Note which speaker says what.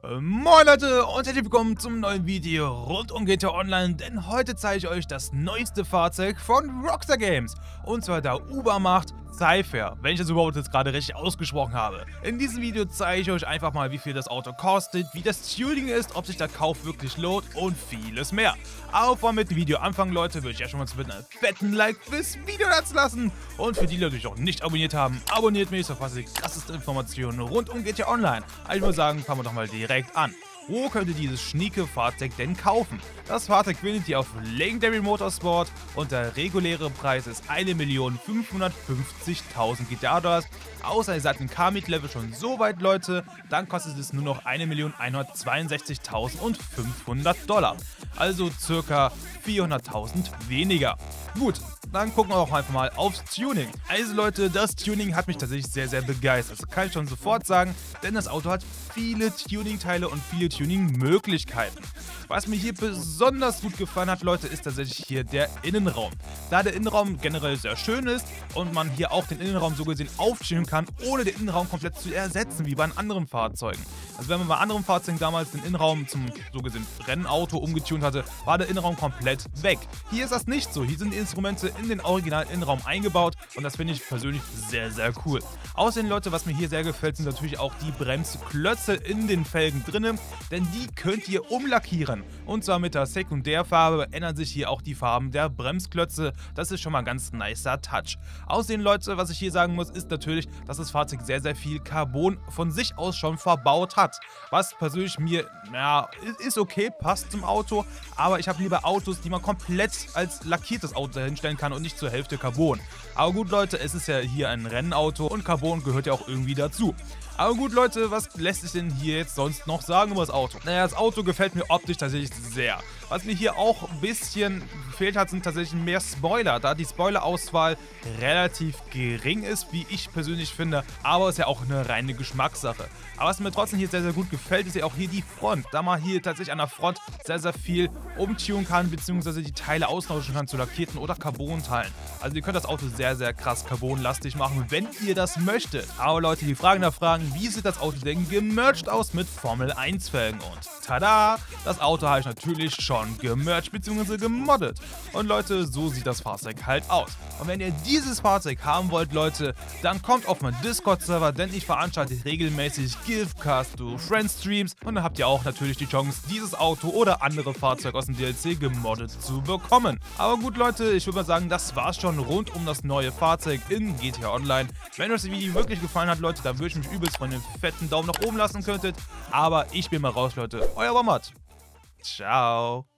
Speaker 1: Äh, moin Leute und herzlich willkommen zum neuen Video rund um GTA Online, denn heute zeige ich euch das neueste Fahrzeug von Rockstar Games. Und zwar der Ubermacht Cypher, wenn ich das überhaupt jetzt gerade richtig ausgesprochen habe. In diesem Video zeige ich euch einfach mal, wie viel das Auto kostet, wie das Tuning ist, ob sich der Kauf wirklich lohnt und vieles mehr. Aber bevor wir mit dem Video anfangen, Leute, würde ich ja schon mal bitten, einen fetten Like fürs Video dazu lassen. Und für die Leute, die noch nicht abonniert haben, abonniert mich, so verpasst ihr die krasseste Informationen rund um GTA Online. Also ich würde sagen, fangen wir doch mal direkt an. Wo könnt ihr dieses schnieke Fahrzeug denn kaufen? Das Fahrzeug findet ihr auf Legendary Motorsport und der reguläre Preis ist 1.550.000 GTA-Dollars. Außer ihr seid ein Car-Meet-Level schon so weit, Leute, dann kostet es nur noch 1.162.500 Dollar. Also circa 400.000 weniger. Gut, dann gucken wir auch einfach mal aufs Tuning. Also Leute, das Tuning hat mich tatsächlich sehr, sehr begeistert. Das kann ich schon sofort sagen, denn das Auto hat viele Tuning-Teile und viele Tuning-Möglichkeiten. Was mir hier besonders gut gefallen hat, Leute, ist tatsächlich hier der Innenraum. Da der Innenraum generell sehr schön ist und man hier auch den Innenraum so gesehen auftunen kann, ohne den Innenraum komplett zu ersetzen, wie bei anderen Fahrzeugen. Also wenn man bei anderen Fahrzeugen damals den Innenraum zum so gesehen Rennauto umgetunt hatte, war der Innenraum komplett weg. Hier ist das nicht so. Hier sind die Instrumente in den originalen Innenraum eingebaut und das finde ich persönlich sehr, sehr cool. Außerdem, Leute, was mir hier sehr gefällt, sind natürlich auch die Bremsklötze in den Felgen drinne, denn die könnt ihr umlackieren. Und zwar mit der Sekundärfarbe ändern sich hier auch die Farben der Bremsklötze. Das ist schon mal ein ganz nicer Touch. Außerdem, Leute, was ich hier sagen muss, ist natürlich, dass das Fahrzeug sehr, sehr viel Carbon von sich aus schon verbaut hat. Was persönlich mir, ja, ist okay, passt zum Auto, aber ich habe lieber Autos, die man komplett als lackiertes Auto hinstellen kann und nicht zur Hälfte Carbon. Aber gut, Leute, es ist ja hier ein Rennauto und Carbon gehört ja auch irgendwie dazu. Aber gut, Leute, was lässt sich denn hier jetzt sonst noch sagen über das Auto? Naja, das Auto gefällt mir optisch tatsächlich sehr. Was mir hier auch ein bisschen gefehlt hat, sind tatsächlich mehr Spoiler, da die Spoiler-Auswahl relativ gering ist, wie ich persönlich finde. Aber ist ja auch eine reine Geschmackssache. Aber was mir trotzdem hier sehr, sehr gut gefällt, ist ja auch hier die Front. Da man hier tatsächlich an der Front sehr, sehr viel umtunen kann, beziehungsweise die Teile austauschen kann zu lackierten oder Carbon-Teilen. Also ihr könnt das Auto sehr, sehr krass carbonlastig machen, wenn ihr das möchtet. Aber Leute, die Fragen da fragen, wie sieht das Auto denn gemercht aus mit Formel 1 Felgen? Und tada, das Auto habe ich natürlich schon gemercht bzw. gemoddet. Und Leute, so sieht das Fahrzeug halt aus. Und wenn ihr dieses Fahrzeug haben wollt, Leute, dann kommt auf meinen Discord-Server, denn ich veranstalte regelmäßig Giftcast to Friends Streams und dann habt ihr auch natürlich die Chance, dieses Auto oder andere Fahrzeuge aus dem DLC gemoddet zu bekommen. Aber gut, Leute, ich würde mal sagen, das war's schon rund um das neue Fahrzeug in GTA Online. Wenn euch das Video wirklich gefallen hat, Leute, dann würde ich mich übelst von einem fetten Daumen nach oben lassen könntet. Aber ich bin mal raus, Leute. Euer Wommat. Ciao.